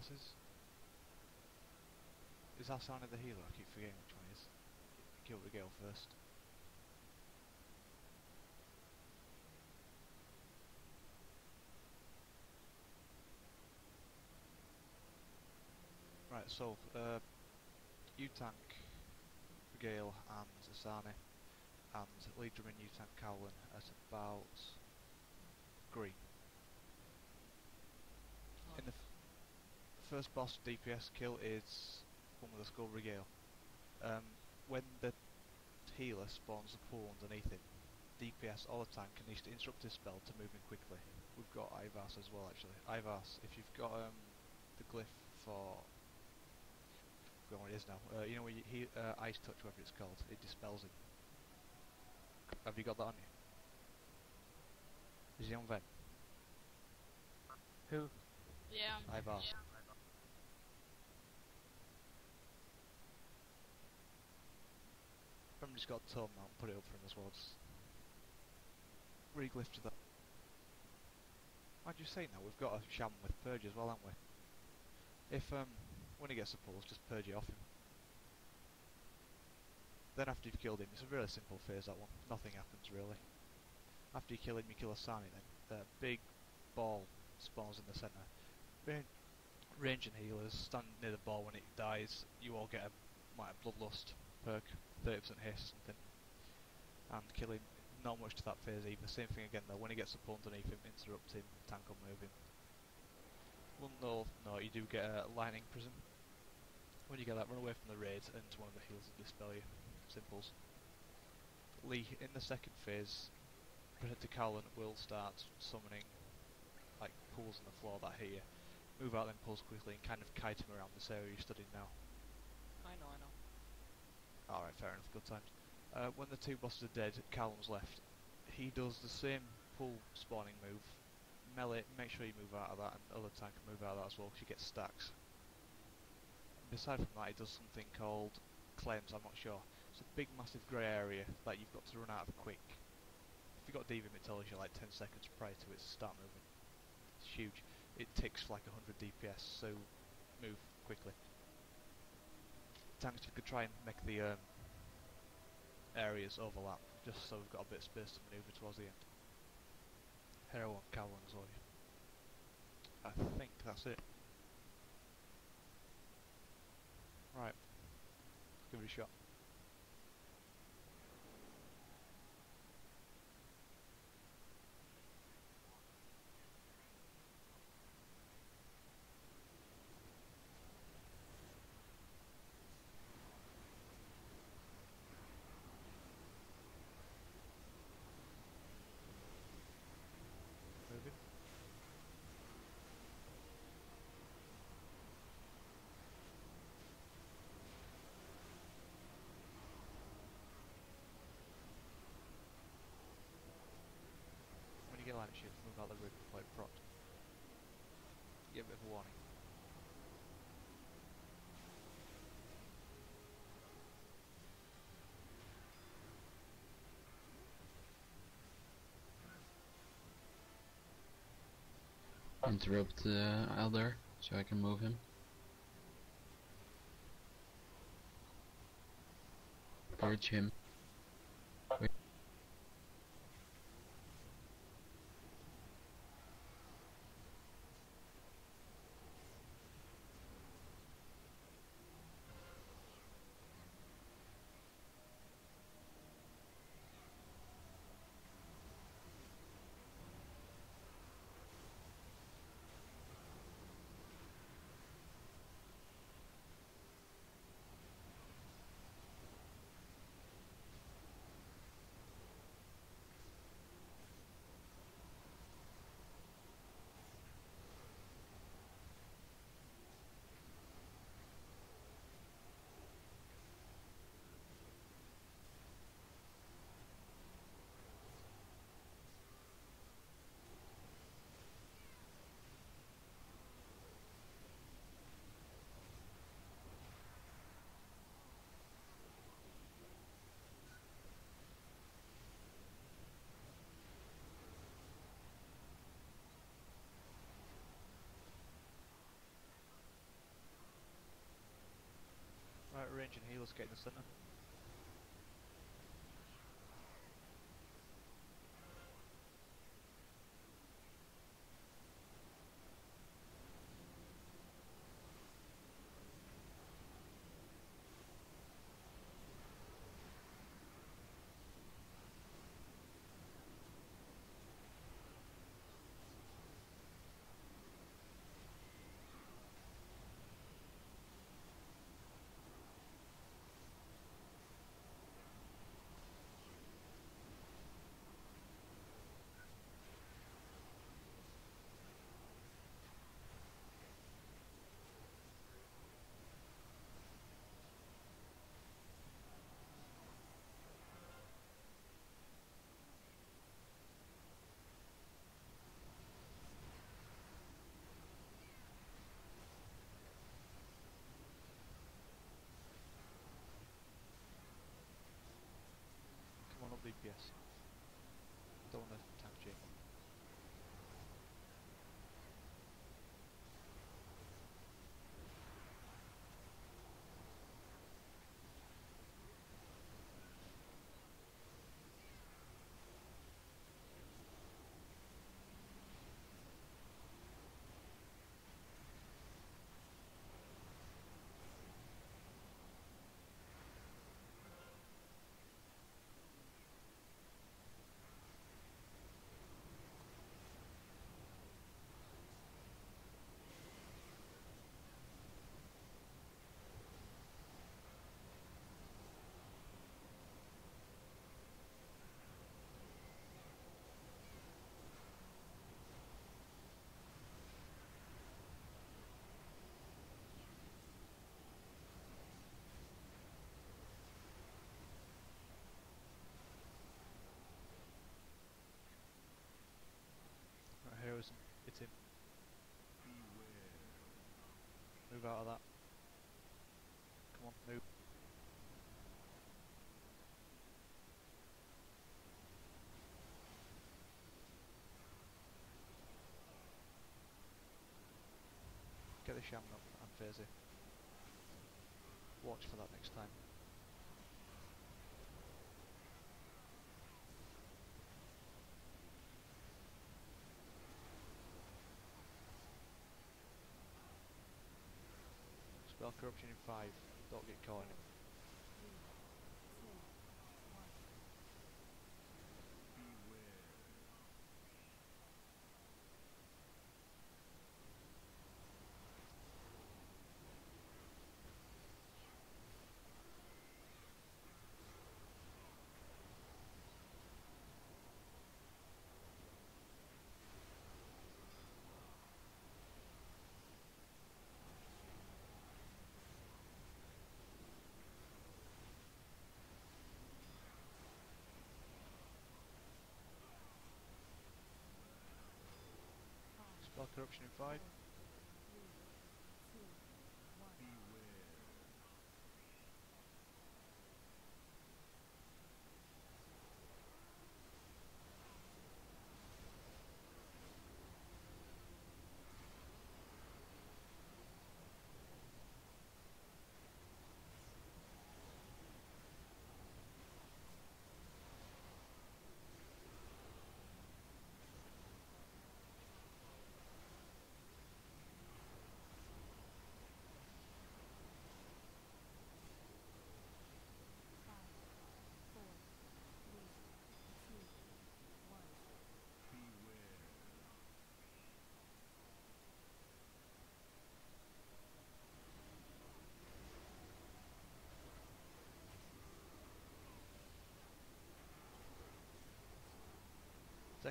bosses? Is Asani the healer? I keep forgetting which one is. Kill Regail first. Right, so, uh, U-Tank, Gale and Asani, and Leader and U-Tank Kaolan at about green. In the first boss DPS kill is one with a skull Regail. Um, when the healer spawns a pool underneath him, DPS or the tank can use the instructive spell to move in quickly. We've got Ivars as well actually. Ivars, if you've got um, the glyph for I forgot what it is now. Uh, you know when you he, uh, ice touch, whatever it's called, it dispels him. Have you got that on you? Is he on Ven? Who? Yeah. Ivar. Somebody's got a tome mount, put it up for him as well. Just reglyph to that. You say now? We've got a sham with purge as well, haven't we? If um, when he gets the pulse, just purge it off him. Then after you've killed him, it's a really simple phase that one. Nothing happens really. After you kill him, you kill Asani then. The big ball spawns in the centre. Range, range and healers stand near the ball when it dies. You all get a might bloodlust perk, 30% haste or something. And killing. Not much to that phase either. Same thing again though. When he gets the pull underneath him, interrupt him, tank will move him. Well, no, no, you do get a Lightning Prison. When you get that, run away from the raid and to one of the healers will dispel you. Simples. Lee, in the second phase, Protector Kaolan will start summoning like pools on the floor that hit you. Move out then pools quickly and kind of kite him around this area you're studying now. I know, I know. Alright, fair enough, good times. Uh, when the two bosses are dead, Callum's left. He does the same pool spawning move. Melee, make sure you move out of that, and other tank can move out of that as well, because you get stacks. Beside from that, he does something called claims, I'm not sure. It's a big, massive grey area that you've got to run out of quick. If you've got DBM, it tells you like 10 seconds prior to it start moving. It's huge. It ticks like 100 DPS, so move quickly. Tanks, you could try and make the um, areas overlap, just so we've got a bit of space to manoeuvre towards the end. Hero and Cowan well. I think that's it. Right, let's give it a shot. Moving. When you get line of shift, move out the road like propped. Give a bit of a warning. Interrupt uh, Elder so I can move him. Purge him. let's get in the center. on the new. Get the sham up, I'm crazy. Watch for that next time. spell corruption in 5 not get caught in it. It. In five.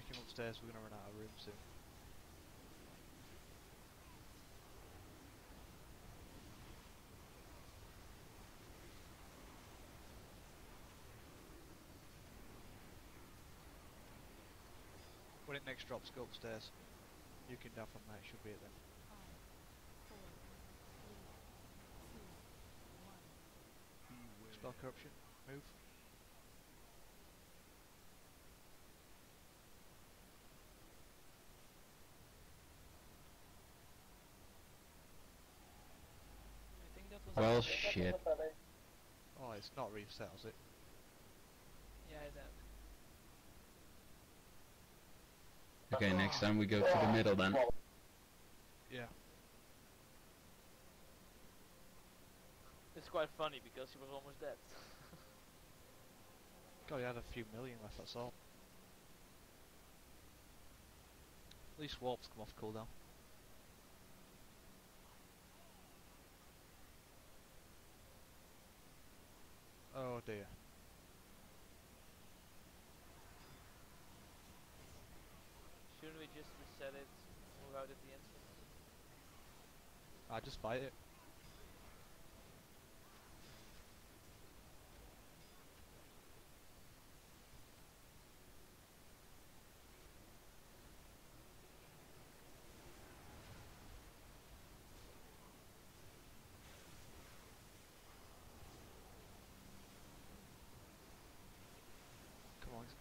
Upstairs, we're gonna run out of room soon. When it next drops, go upstairs. You can down from there, should be it then. Spell corruption, move. I think that was Well, shit. Oh it's not reset, is it? Yeah, that. Okay, ah. next time we go to the middle then. Yeah. It's quite funny because he was almost dead. God, he had a few million left, that's all. At least warps come off cooldown. Oh dear. Shouldn't we just reset it, move out at the instant? I just fight it.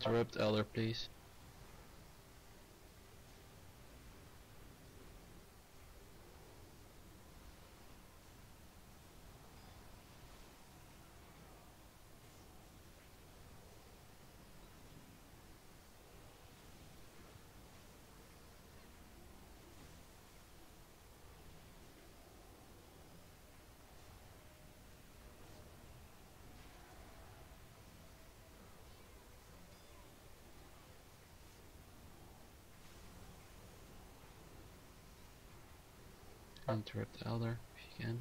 Interrupt Elder, please. Interrupt the Elder if you can.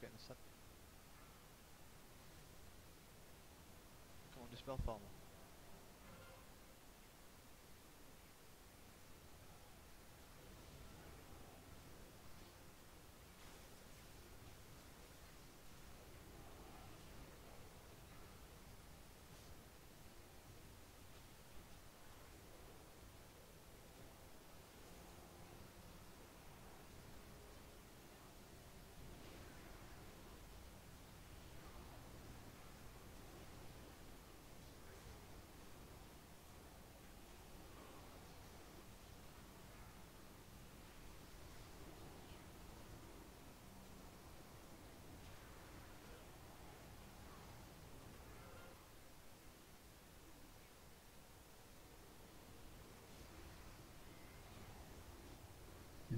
Regen heal's getting set. Come on, dispel farmer.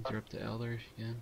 Interrupt the Elder if you can.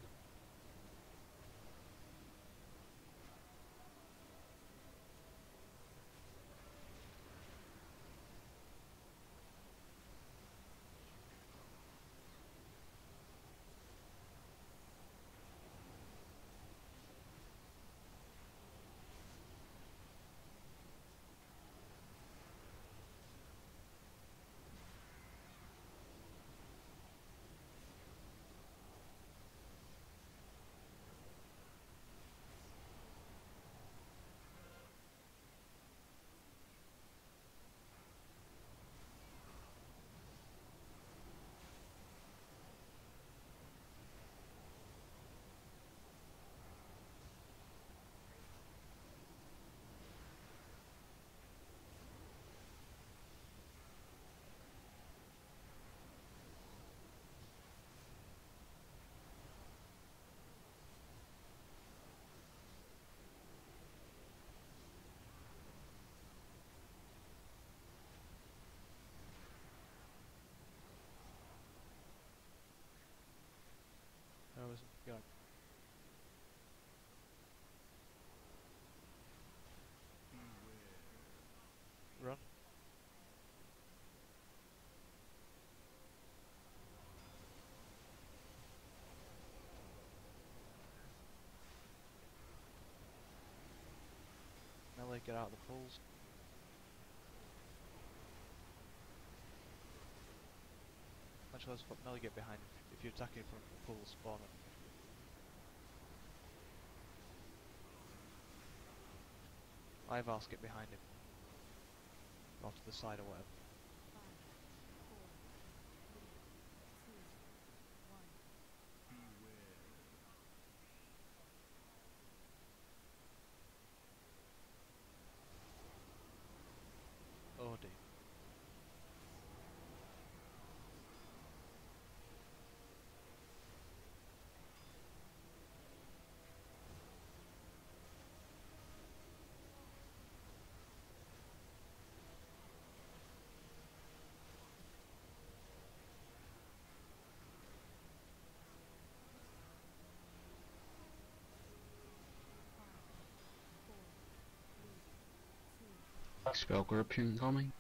Get out of the pools. Actually, let's put Melee get behind if, you're attacking from the pool spawner. asked get behind him. Or to the side or whatever. Spell group coming.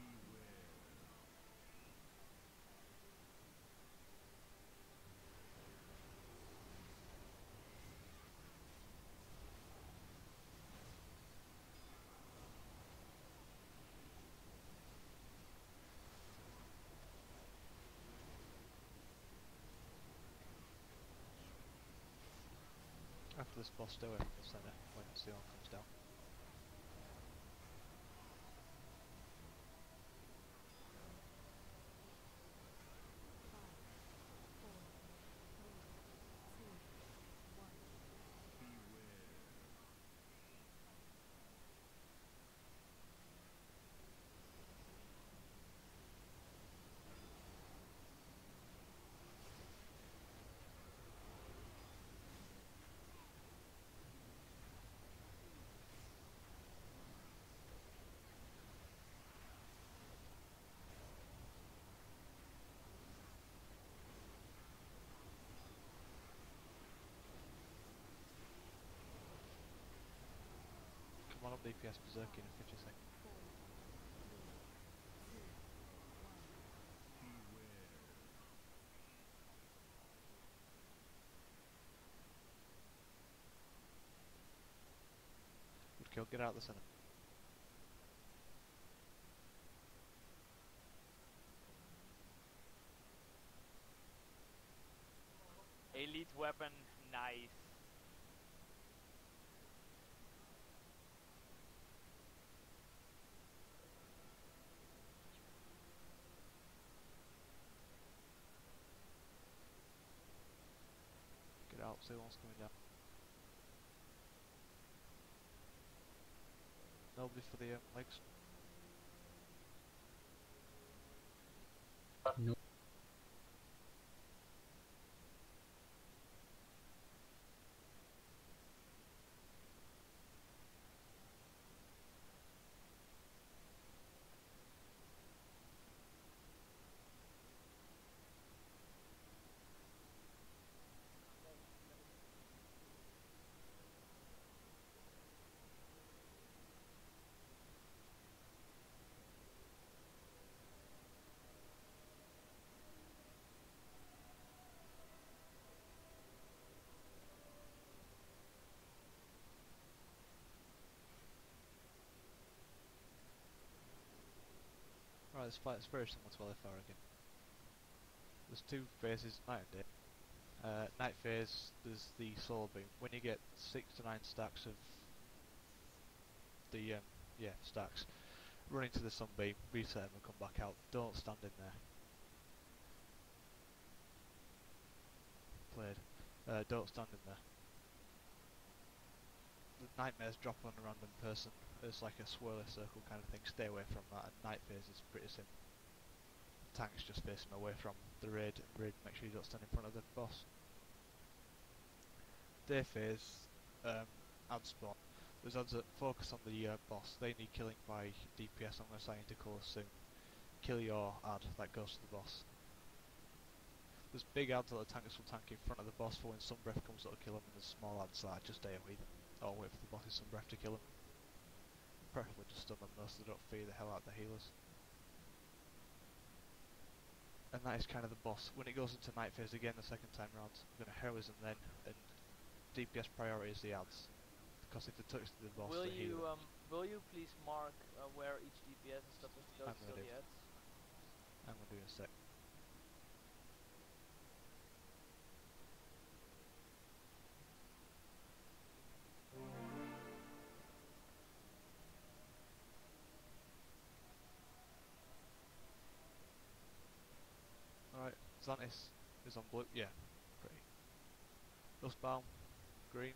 After this boss, stay away from the centre when Sion comes down. DPS Berserk in 50 seconds. Good kill, get out of the centre. Elite weapon, nice. Ceylon's coming down. Nobody for the um, legs. No. Fight's very similar to LFR again. There's two phases, night and day. Uh, night phase, there's the solar beam. When you get six to nine stacks of the, um, yeah, stacks, run into the sunbeam, reset them and come back out. Don't stand in there. Played. Uh, don't stand in there. The nightmares drop on a random person as like a swirly circle kind of thing. Stay away from that. And night phase is pretty simple. Tanks just face them away from the raid. Raid, make sure you don't stand in front of the boss. Day phase, um, ad. There's ads that focus on the uh, boss. They need killing by DPS. I'm going to sign into colours soon. Kill your ad that goes to the boss. There's big ads that the tankers will tank in front of the boss for when Sun Breath comes that'll kill him, and there's small ads that just stay away them. Or wait for the boss's Sun Breath to kill him. Preferably just stun them though so they don't fear the hell out of the healers. And that is kind of the boss. When it goes into night phase again the second time round, we're going to heroism then, and DPS priority is the ads. Because if they touch the boss, will you um will you please mark uh, where each DPS and stuff is to go I'm to the ads? I'm going to do it in a sec. Alright, Xantis is on blue. Yeah, pretty. Dustbound, green.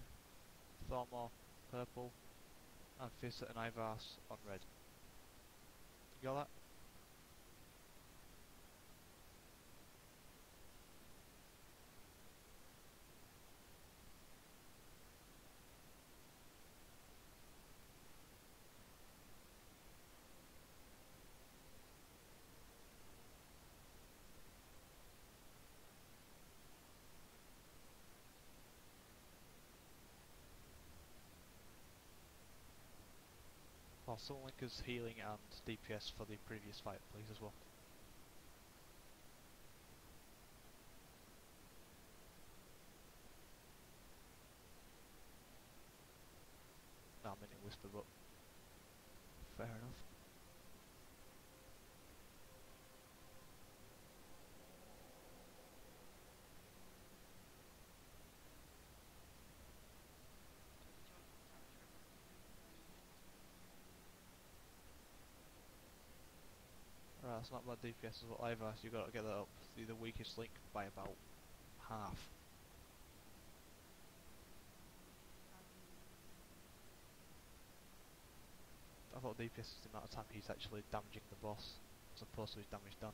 Thormor, purple. And Fissa and Ivars on red. You got that? Someone link healing and DPS for the previous fight, please, as well. No, I meant in whisper, but fair enough. Right, that's not bad DPS as well either, so you've got to get that up to the weakest link by about half. I thought DPS is the amount of time he's actually damaging the boss, as opposed to his damage done.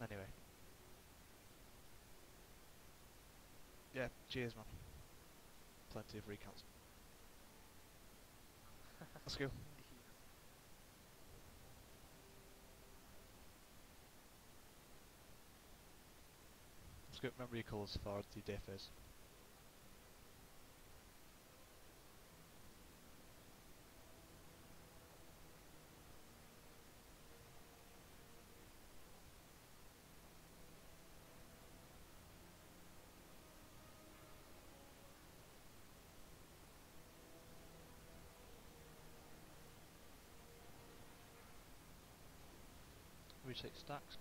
Anyway. Yeah, cheers man. Plenty of recounts. Let's go. Let's go. Remember your colours for the phase. We stacks.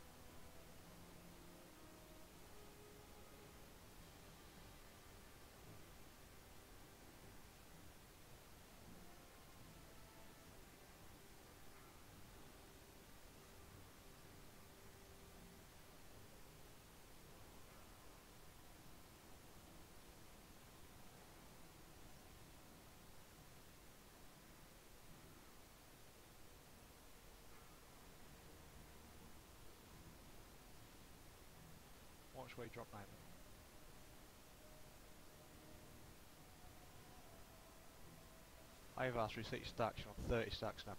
Nine. I've asked for 60 stacks, on 30 stacks now.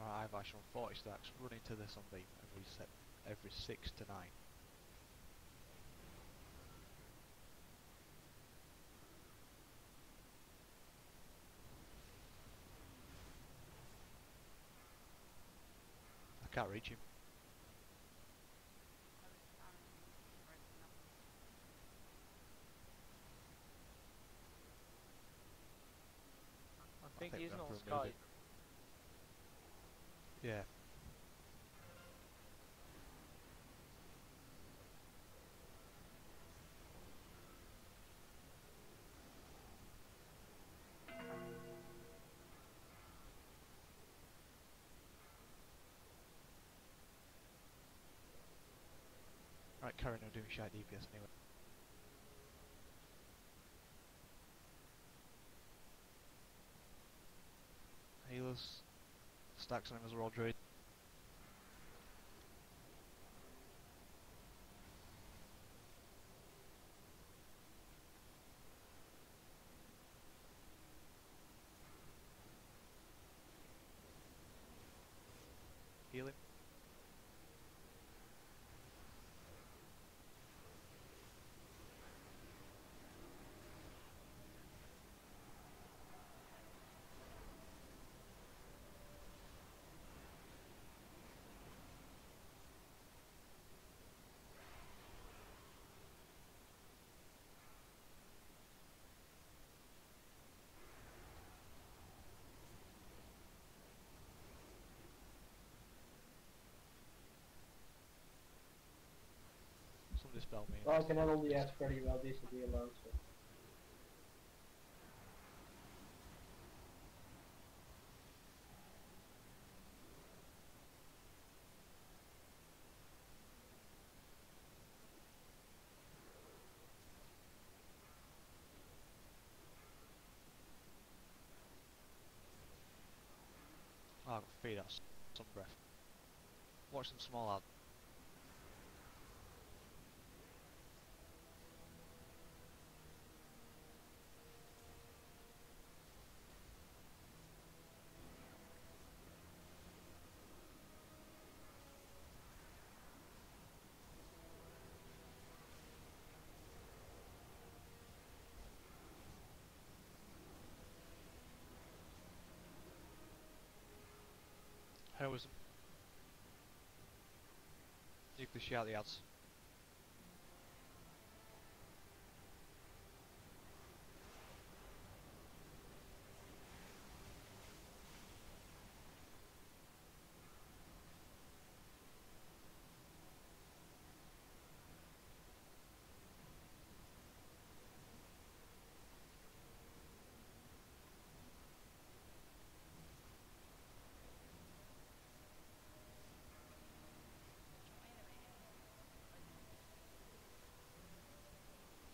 Alright, I've on 40 stacks, run into this on and reset every 6 to 9. I can't reach him. I think think he's we're on gonna Sky. remove it. Yeah. Right, carry on doing shy DPS anyway. Healers, stacks on him as a raw druid. Dispel me. Well, I can handle the ass pretty well, decently alone, so. Oh, I've got feed out Sun Breath. Watch them small out. Heroism. Nuclear shout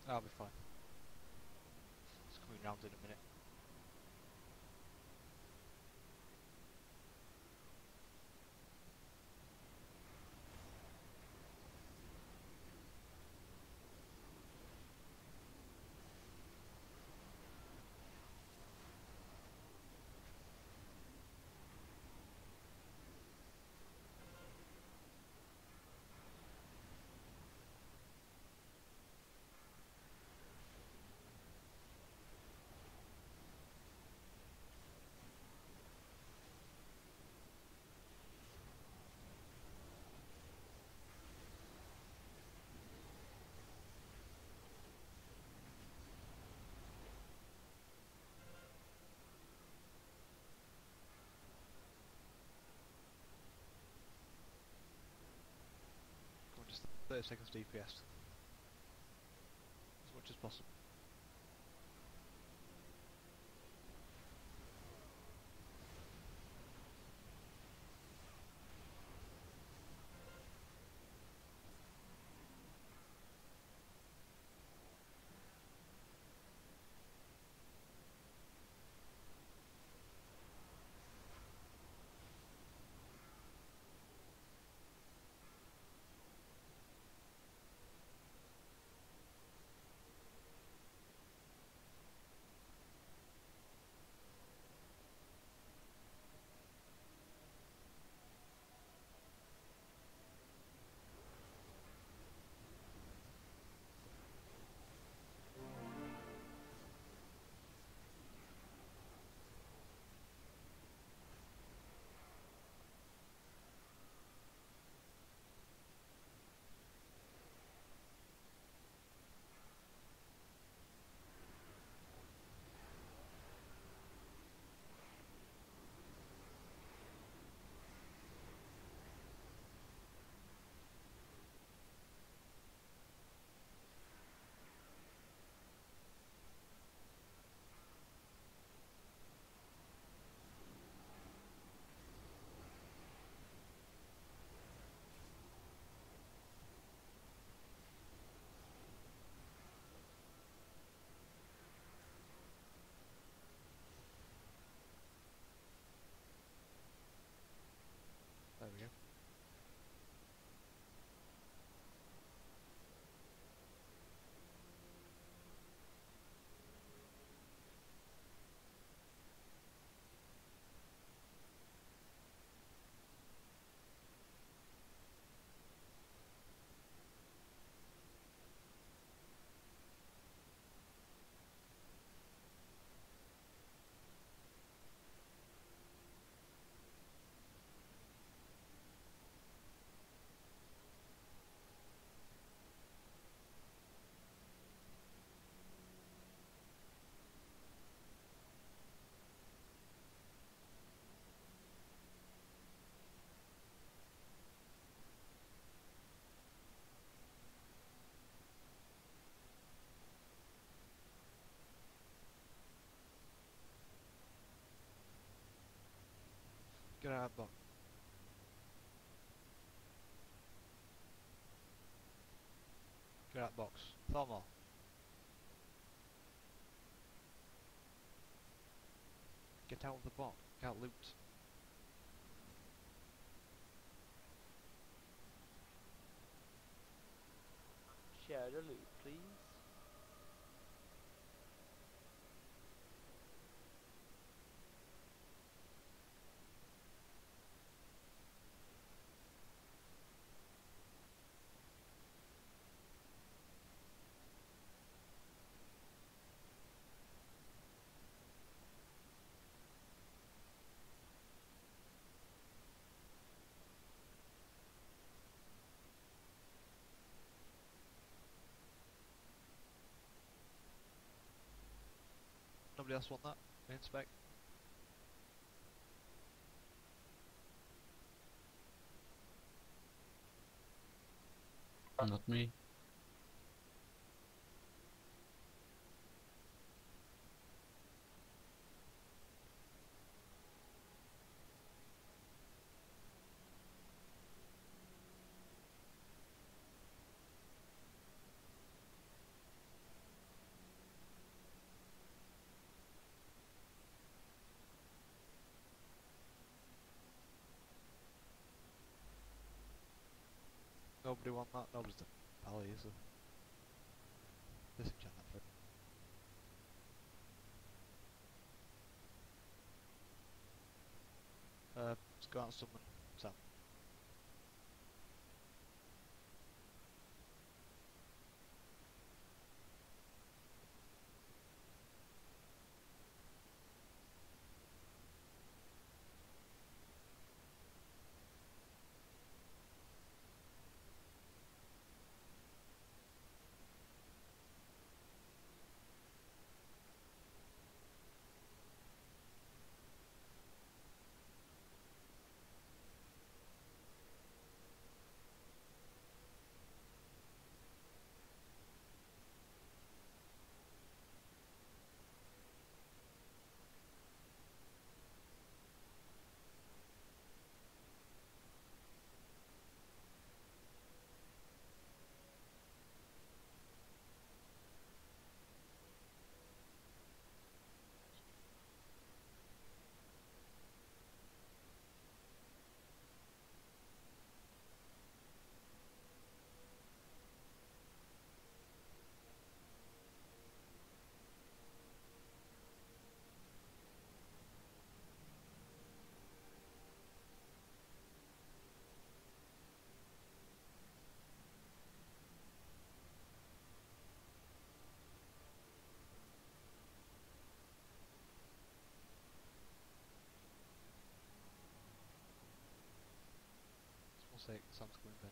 I'll be fine. It's coming round in a minute. 30 seconds DPS. As much as possible. Box. Get that box. Thormor. Get out of the box. Can't loot. Share the loot, please. Nobody else want that? Inspect. Not me. Nobody want that? Nobody's the pally, is there? Disenchant that for Uh, let's go out and Sam. Just one sec, Sam's coming back.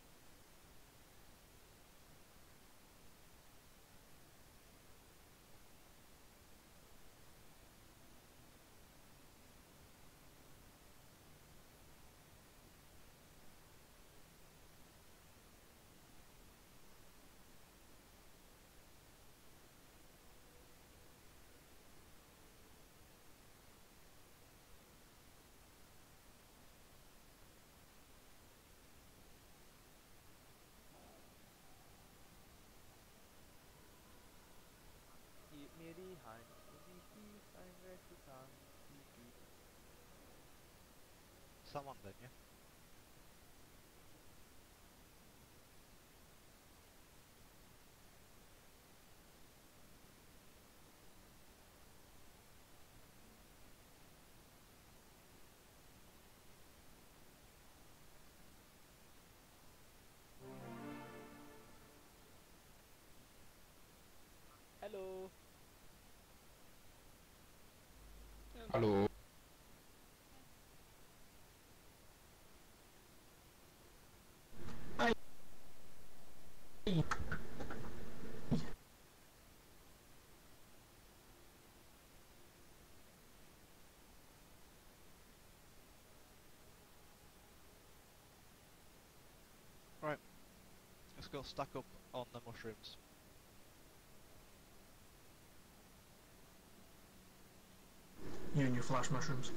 Keep me behind, keep me behind, where to come, keep me. Sam on then, yeah? Hello. Let's go stack up on the mushrooms. You and your flash mushrooms.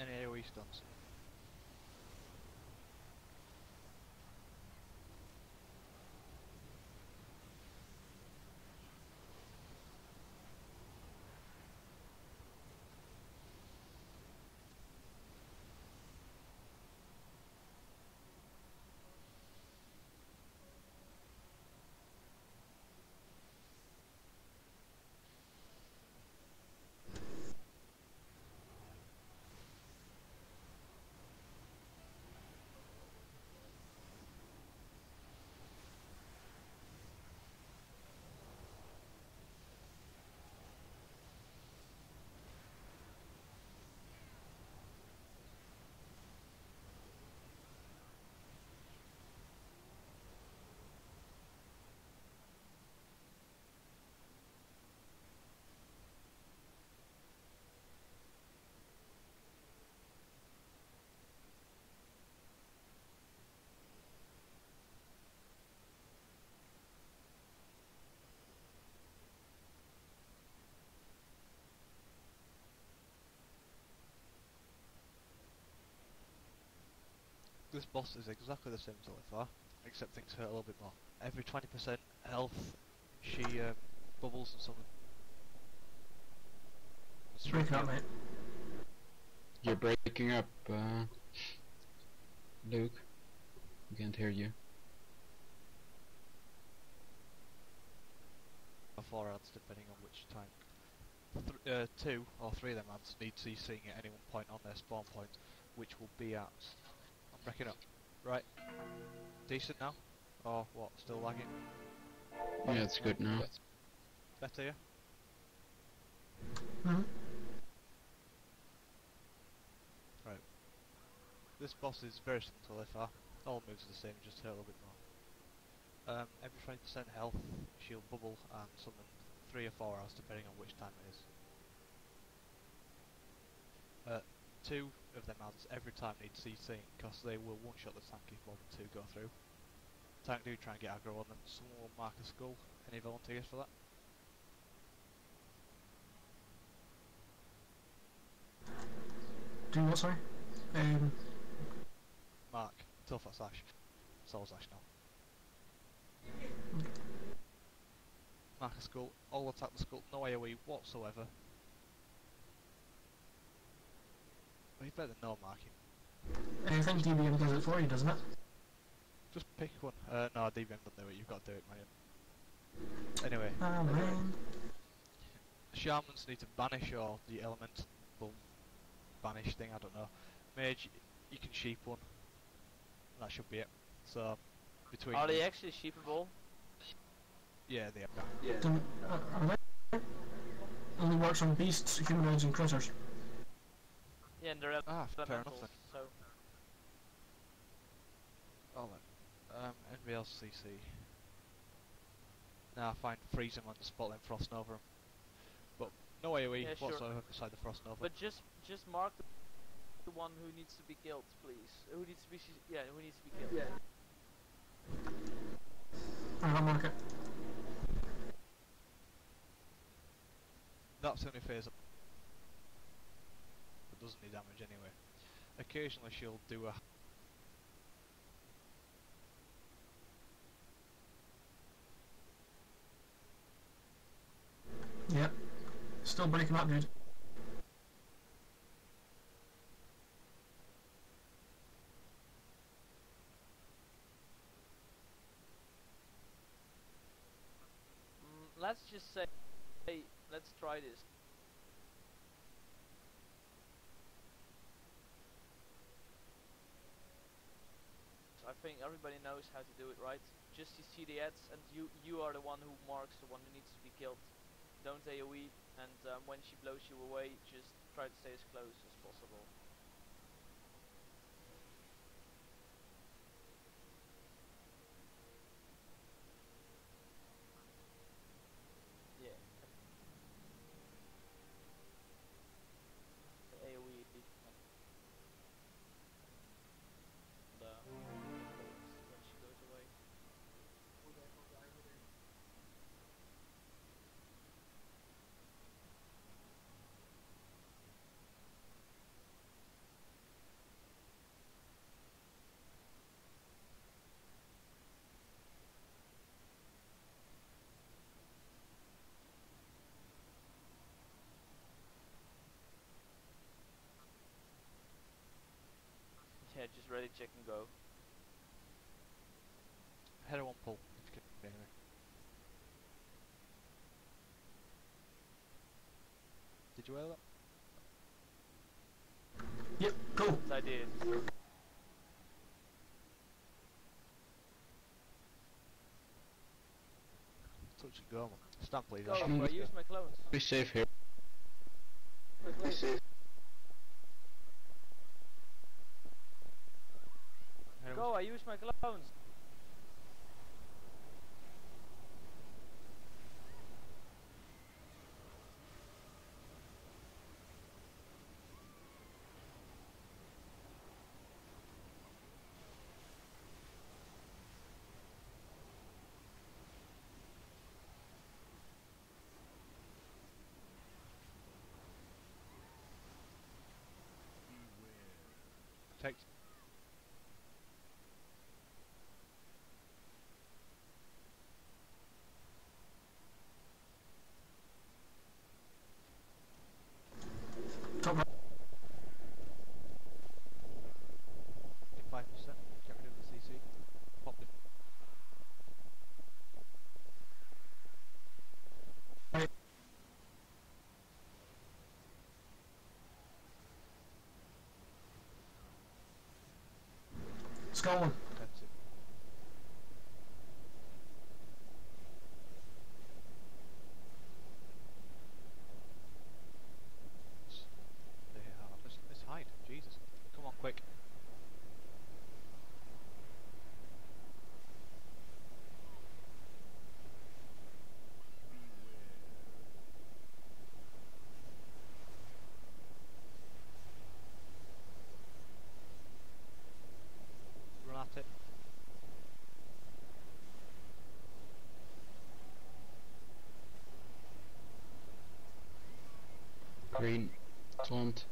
AoE stuns. This boss is exactly the same as LFR, except things hurt a little bit more. Every 20% health, she um, bubbles and something. It's up, mate. You're breaking up, uh, Luke. I can't hear you. Or four ads depending on which time. Th- uh, two or three of them ads need to be CCing at any one point on their spawn point, which will be at. I'm wrecking up. Right. Decent now? Or what? Still lagging? Yeah, it's good now. Better, yeah? Mhm. Right. This boss is very similar to LFR. All moves are the same, just hurt a little bit more. Um, every 20% health, she'll bubble and summon 3 or 4 hours depending on which time it is. Uh, two of them ads every time need CCing because they will one-shot the tank if more than two go through. Tank do try and get aggro on them, someone will mark a skull. Any volunteers for that? Do what, sorry? Um, Mark, tough at Ash. Soul's Ash now. Mark a skull, all attack the skull, no AoE whatsoever. Well, you better no marking. I think DBM does it for you, doesn't it? Just pick one. Uh, no, DBM doesn't do it, you've got to do it, man. Anyway, Ah, man. shamans need to banish or the elemental banish thing, I don't know. Mage, you can sheep one. That should be it. So, between. Are they you- actually sheepable? Yeah, they are. Don't, uh, are they? Only works on beasts, humanoids, and critters. Yeah, and they're Ah, fair enough elementals, then. so Oh, then. Um, NVLCC. Nah, fine, freeze him on the spot, then frost over him. But no AoE Yeah, sure. whatsoever beside the frost over. But just just mark the, the one who needs to be killed, please. Who needs to be yeah, who needs to be killed. Yeah. Alright, I'll mark it. That's the only phase that doesn't need damage anyway. Occasionally she'll do a Yep. Still breaking up, dude. Mm, let's just say, hey, let's try this. Everybody knows how to do it, right? Just you see the ads, and you you are the one who marks the one who needs to be killed. Don't AOE, and um, when she blows you away, just try to stay as close as possible. Yeah. The AOE and the when she goes away. Yeah, just ready, check and go. Header one pull into container. Did you hear that? Yep, go. Yes, I did. Touch and go, man. Stand please. Go, Ash. bro, use my clones. Be safe here. Header Go, I use my clones. Take. Top right. Five percent. Get rid of the CC. Pop in. Scotland. Defensive. Let's- They hit hard. Let's, let's hide. Jesus. Come on, quick. Run at it. Green. Slant.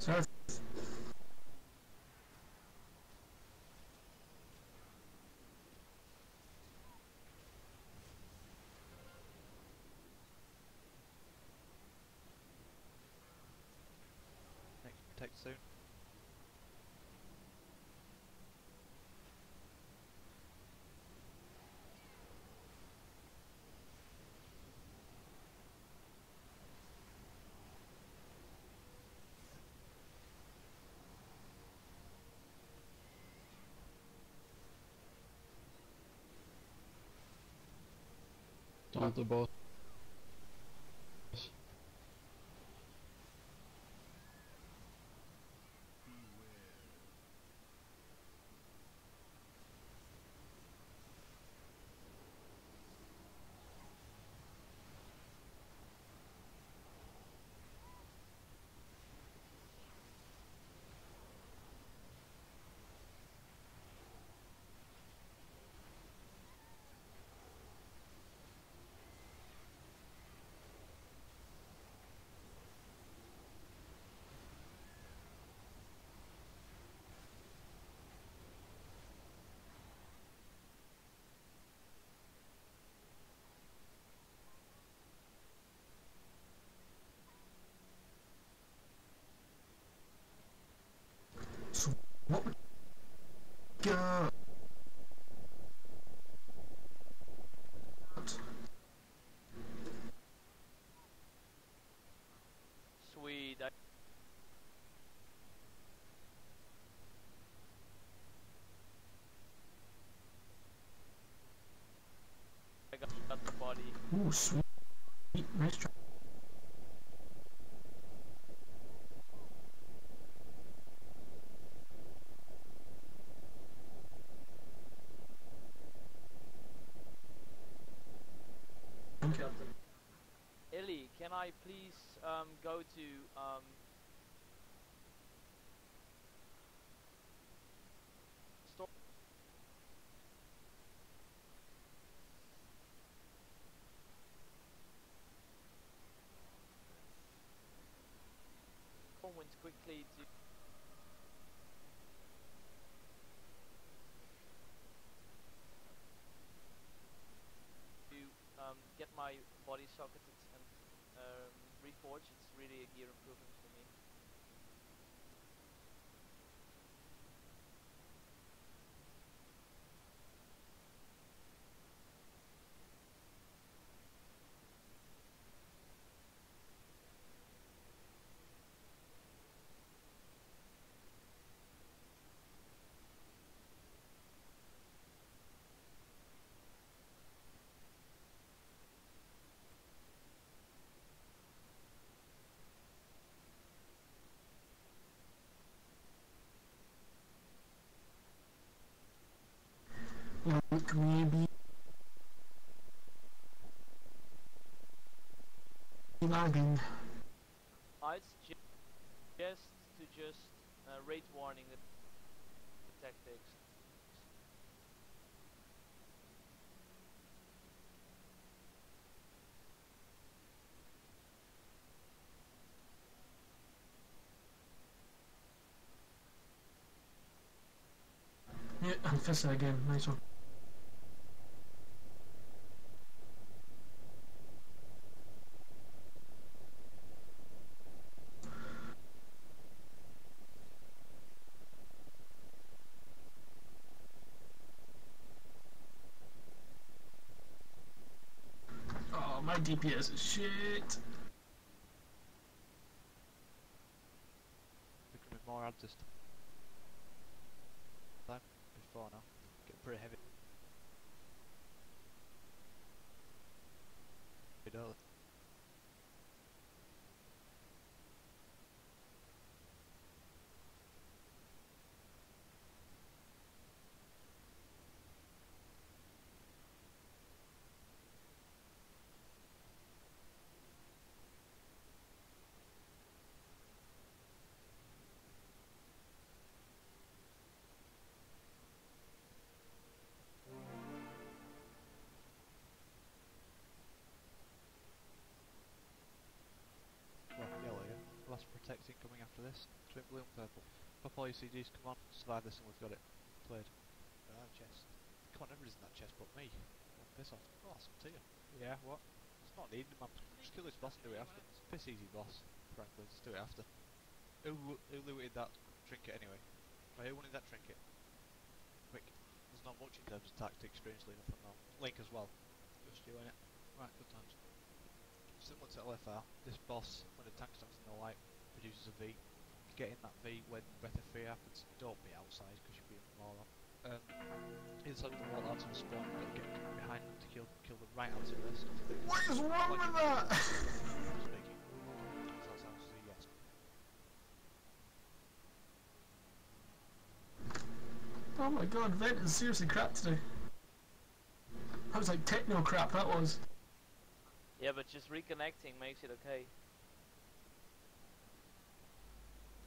South. Next tech soon. Don't the go? Sweet. I got the body. Ooh, sweet. Nice try. Thank you. Illy, can I please um, go to um, store? Went quickly to to um, get my body socketed and um, reforged. Gear improvement for me. Like maybe lagging. I'd suggest to just uh, rate warning the, the tactics. Yeah, and Fissa again. Nice one. Oh, my DPS is shit. Becoming more ads this time. Before now. Getting pretty heavy. Anything coming after this? Twin blue and purple. Pop all your CDs, come on, survive this and we've got it. Played. Ah, chest. Come on, everybody's in that chest but me. Oh, piss off. Oh, that's up to you. Yeah, what? It's not needed, man. Just kill this boss and do it after. It's a piss easy boss, frankly. Just do it after. Who, who looted that trinket anyway? Right, who wanted that trinket? Quick. There's not much in terms of tactics, strangely enough, and now. Link as well. Just you in it. Right, good times. Similar to LFR, this boss, when the tank stands in the light, produces a V. Get in that V when Breath of Fear happens. Don't be outside because you'll be a moron. Um, inside the wall out of the spawn, you've got get behind them to kill kill the right out anti-burst. What is wrong with that? Speaking. So that sounds a yes. Oh my god, Vent is seriously crap today. That was like techno crap, that was. Yeah, but just reconnecting makes it okay.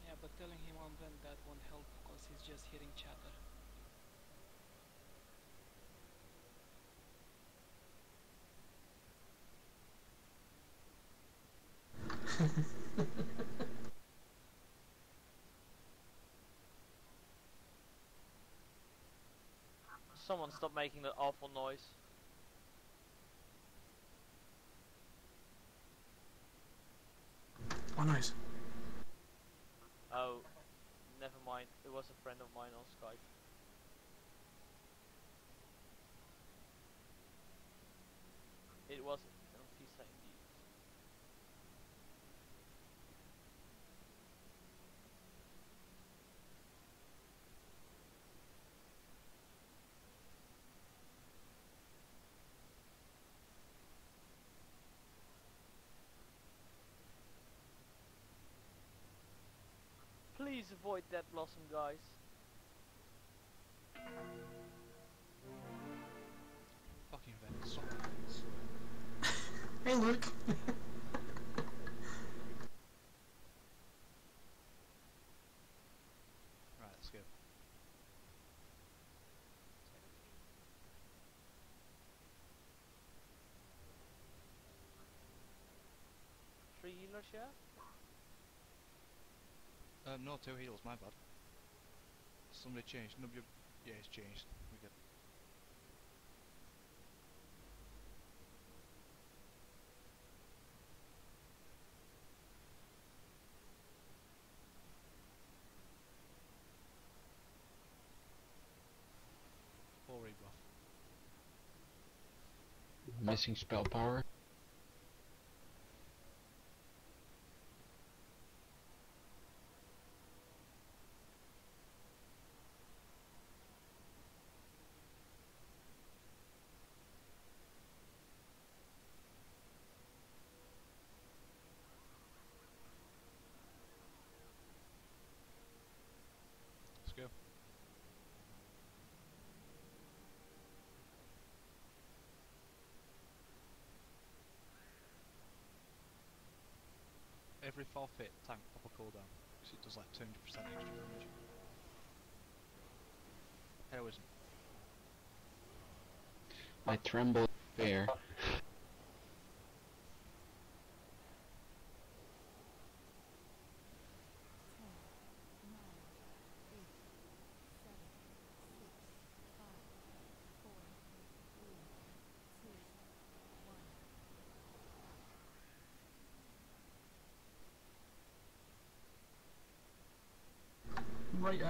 Yeah, but telling him on vent that won't help because he's just hearing chatter. Someone stop making that awful noise. Oh nice. Oh, mind. It was a friend of mine on Skype. It was Please avoid that blossom, guys. Fucking vent. Hey Luke. Right, let's go. Three healers, yeah? Um, no, two heals, my bad. Somebody changed. Nobody. Yeah, it's changed. We good. Full rebuff. Missing spell power. Let's go. Every forfeit tank pop a cooldown because it does like 200% extra damage. Heroism. I tremble in fear.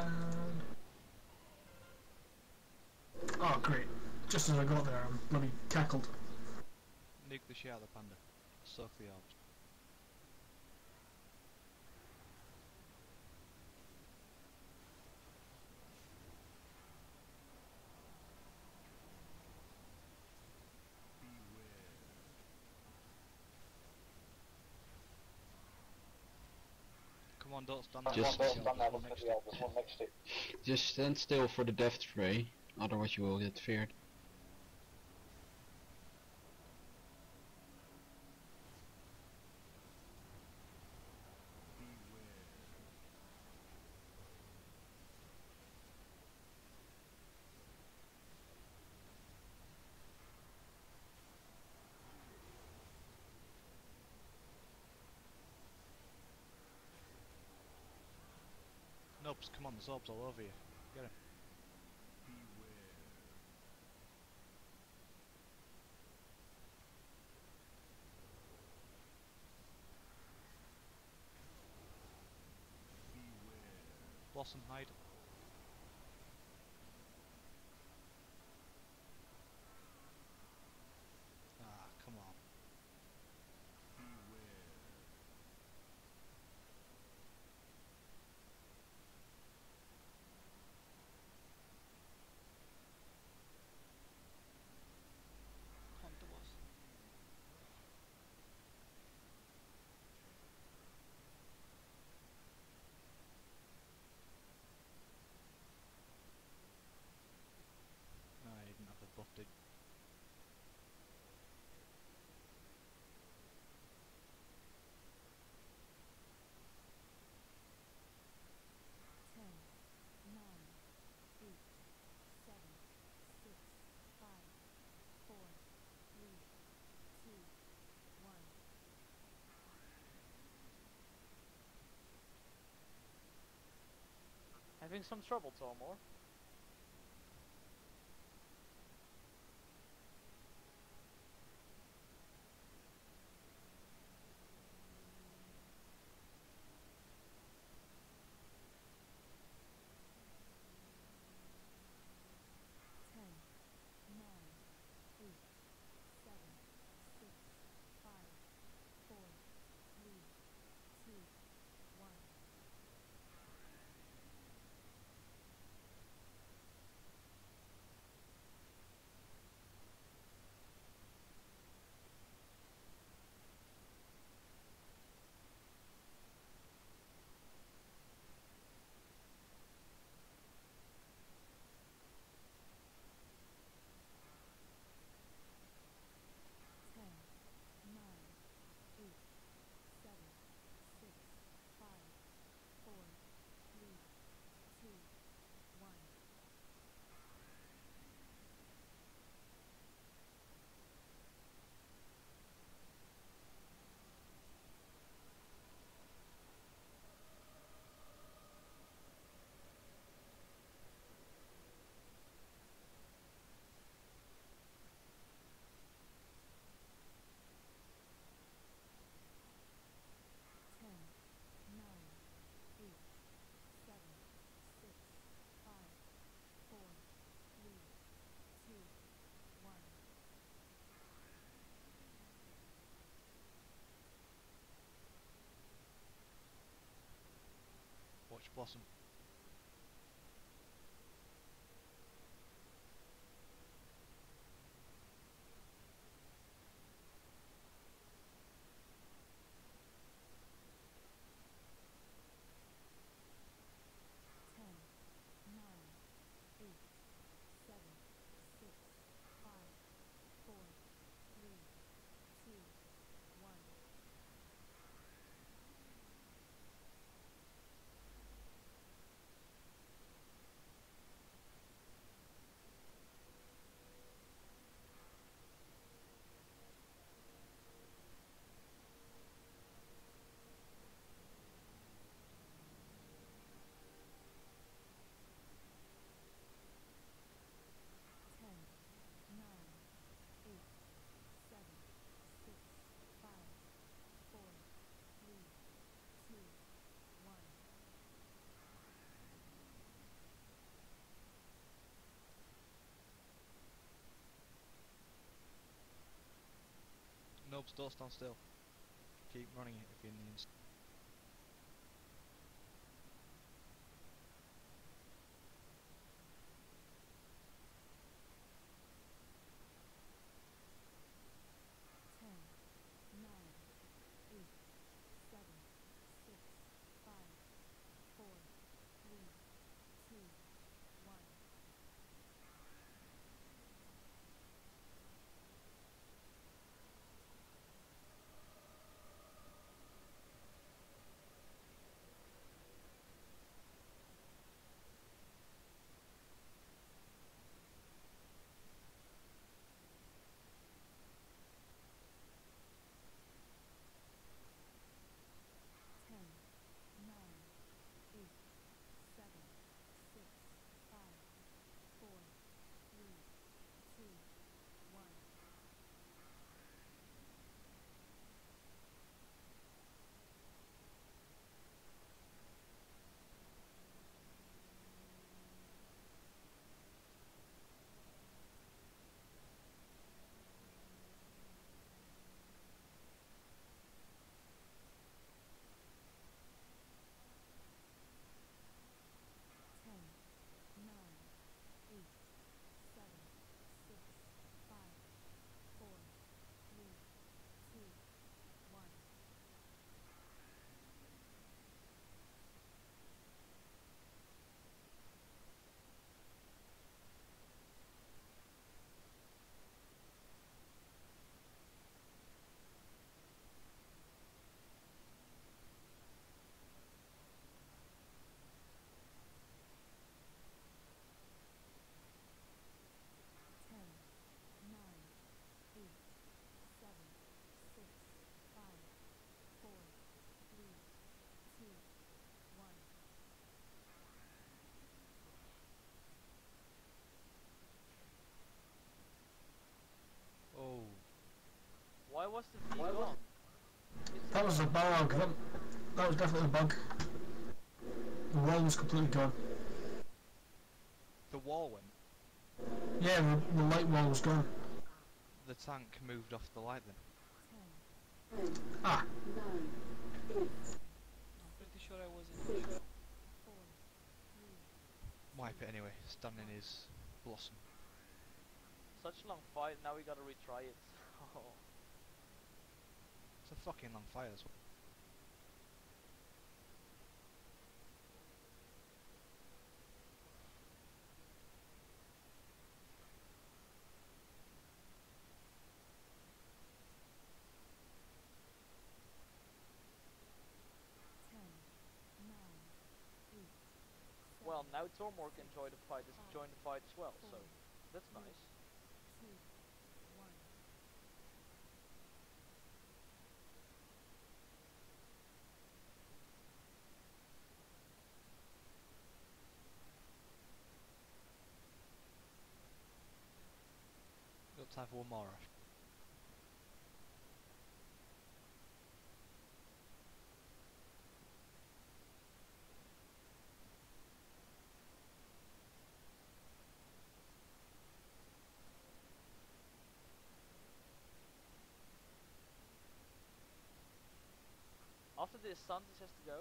Um, oh great. Just as I got there, I'm bloody cackled. Nuke the shit the panda. Suck the orbs. Come on, don't stand there. Just- there's one next to. Just stand still for the Dread Spray, otherwise you will get feared. orbs. Come on, there's orbs all over you. Get him. Beware. Blossom hide. some trouble, Thormor. Blossom. helps, door stand still. Keep running it if you need. Was the V gone? That was a bug. That, that was definitely a bug. The wall was completely gone. The wall went. Yeah, the, the light wall was gone. The tank moved off the light then. Ah, I'm pretty sure I was in the shop. four, three, Wipe it anyway. Stand in his blossom. such a long fight. Now we gotta retry it. A fucking long fight as well. ten, nine, eight, well, seven, now Thormor can join the fight. As, join the fight as well. So that's nice. two, one. Got time for one more. After this, Santos has to go.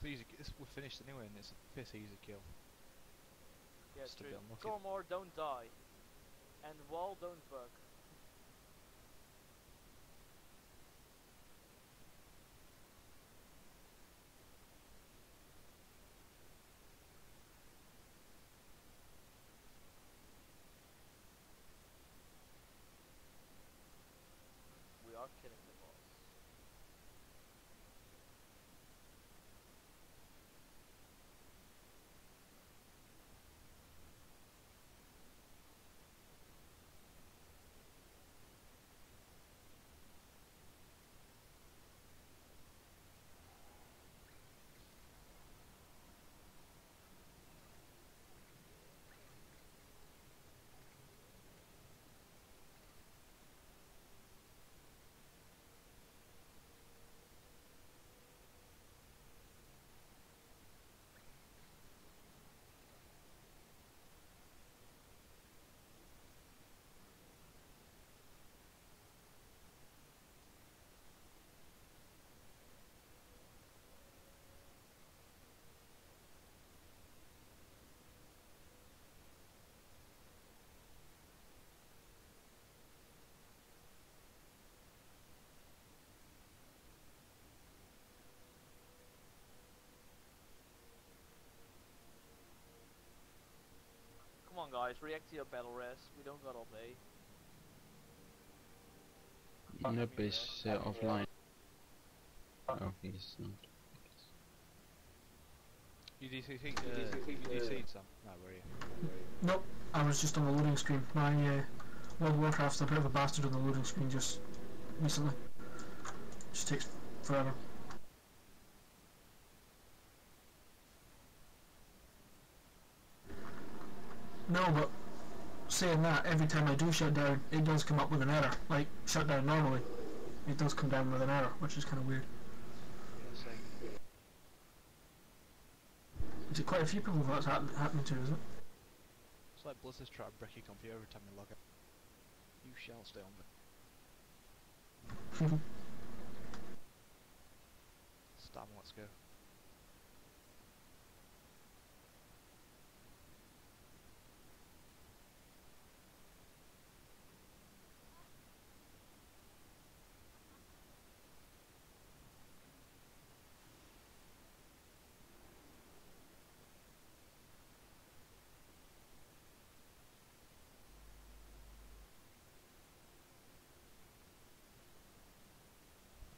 It's easy. It's, we're finished anyway, and it's a piss easy kill. Yeah, true. Thormor, don't die. And Wall, don't bug. We are killing the boss. Come on, guys, react to your battle res. We don't got all day. Nope is uh, offline. Oh, he's not. You DC, uh, you DC'd some? No, were you? nope. I was just on the loading screen. My uh, World of Warcraft's a bit of a bastard on the loading screen just recently. Just takes forever. No, but saying that, every time I do shut down, it does come up with an error. Like, shut down normally, it does come down with an error, which is kind of weird. Is it quite a few people that's happen- happening to, is it? It's like Blizzard's trying to break your computer every time you log out. You shall stay on there. Stam, let's go.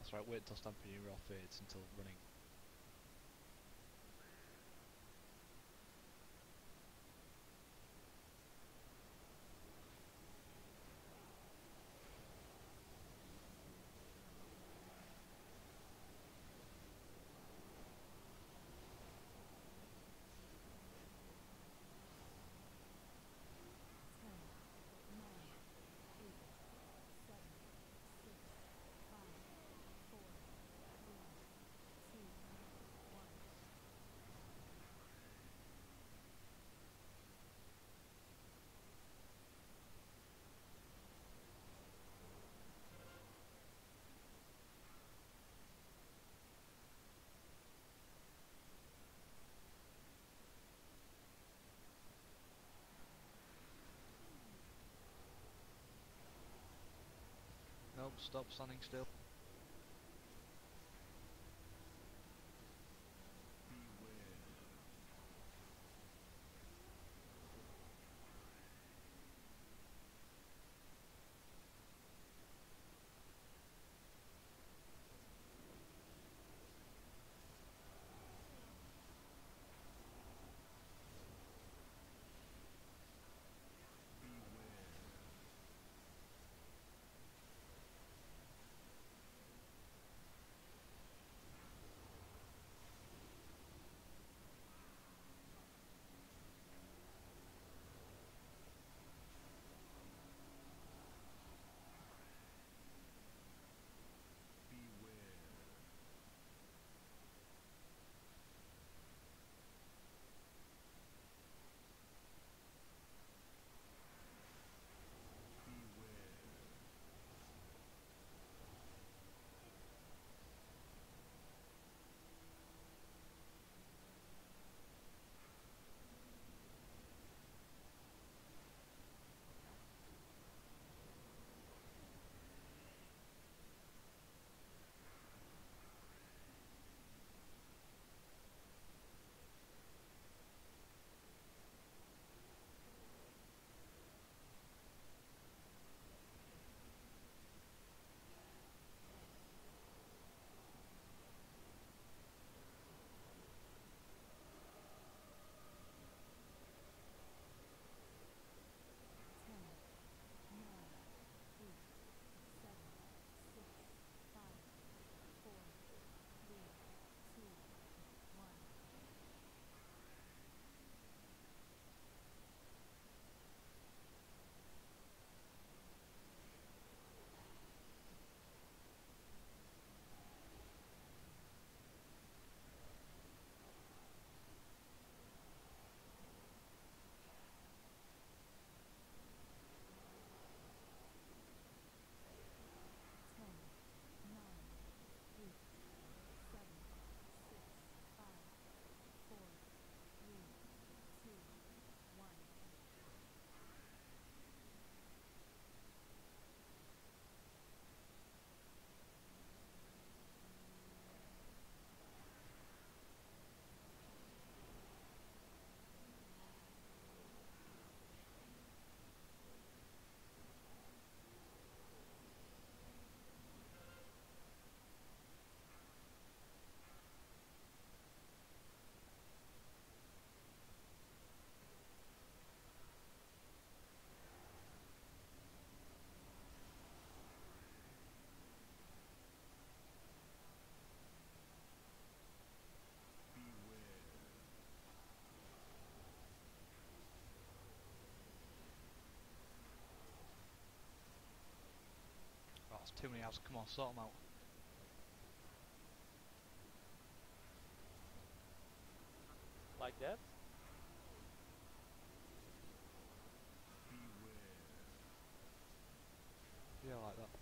That's right, wait until Stamping Hero fades until running. Stop standing still. Too many outs. Come on, sort them out. Like that? Yeah, like that.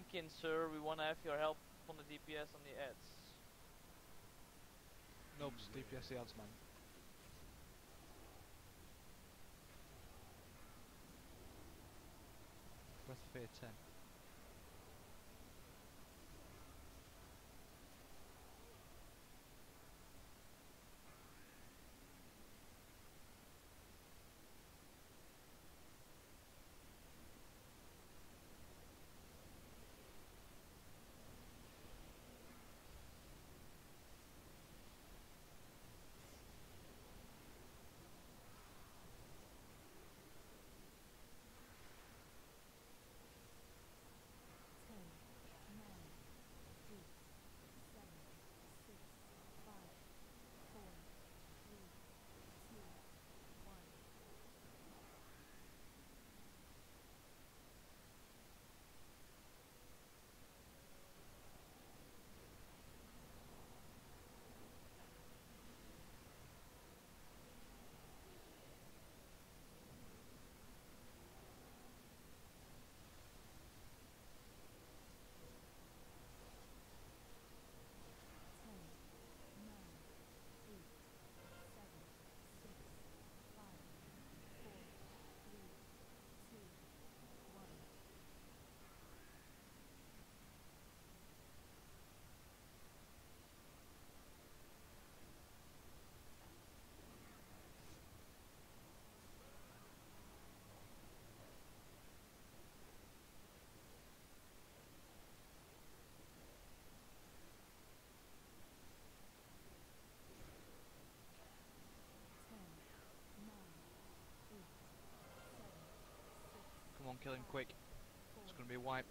Moonkin, sir, we want to have your help on the DPS on the ads. Nope, it's DPS the ads, man. Breath of Fear 10. Kill him quick. It's gonna be a wipe.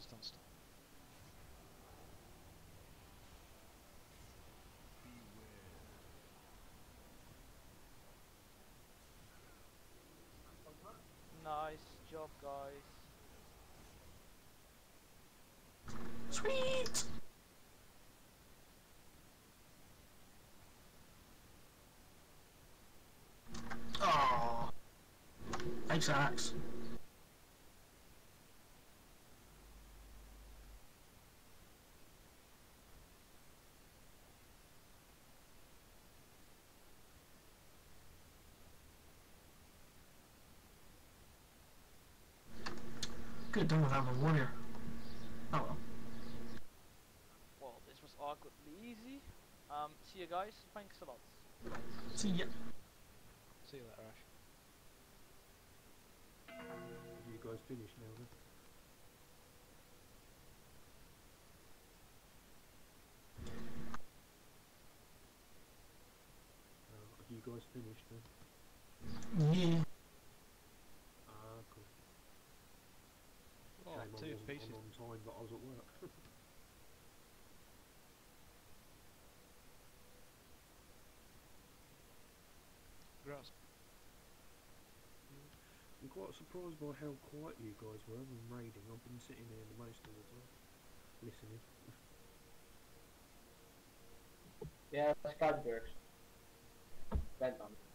Don't stand still. Nice job, guys. Sweet! Oh. Thanks, Axe. Could have done without my warrior. Oh well. Well, this was awkwardly easy. Um, see you guys. Thanks a lot. See ya. See you later, Ash. You guys finished now then? Uh, you guys finished then? Yeah. two pieces. On time, but I was at work. Grass. I'm quite surprised by how quiet you guys were when raiding. I've been sitting here the most of the time, listening. yeah, that's Cadbury's. Bent on.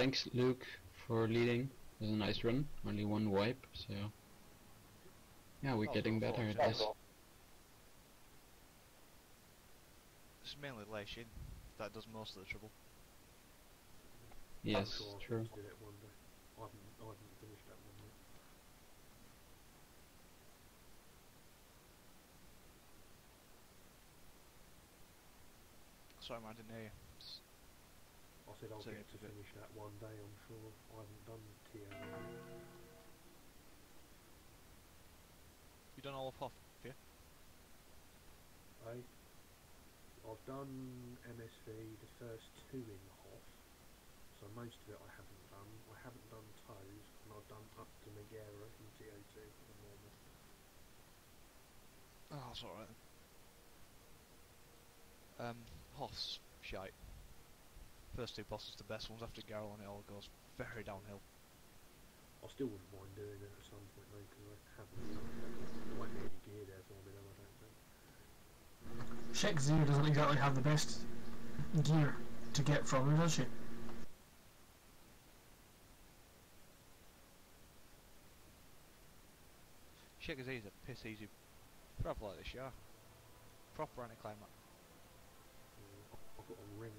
Thanks, Luke, for leading. It was a nice run. Only one wipe, so yeah, we're Oh, getting go better it. at this. It's mainly Lei Shi. That does most of the trouble. Yes, sure true. do it one day. I haven't, I haven't finished that one yet. Sorry, man, I didn't hear you. I said I'll So get to finish that one day. I'm sure. I haven't done one. You done all of HoF, have you? I, I've done MSV the first two in HoF, so most of it I haven't done. I haven't done ToES, and I've done up to Megaera in ToT at the moment. Oh, that's alright then. Um, HoF's shite. First two bosses the best ones, after Garrel and it all goes very downhill. I still wouldn't mind doing it at some point though, because I haven't done. There won't be any gear there for me though, I don't think. Shek'zeer doesn't exactly have the best gear to get from her, does she? Shek'zeer's easy, a piss easy. Proper like this, yeah. Proper anti-climber. Uh, I've got a ring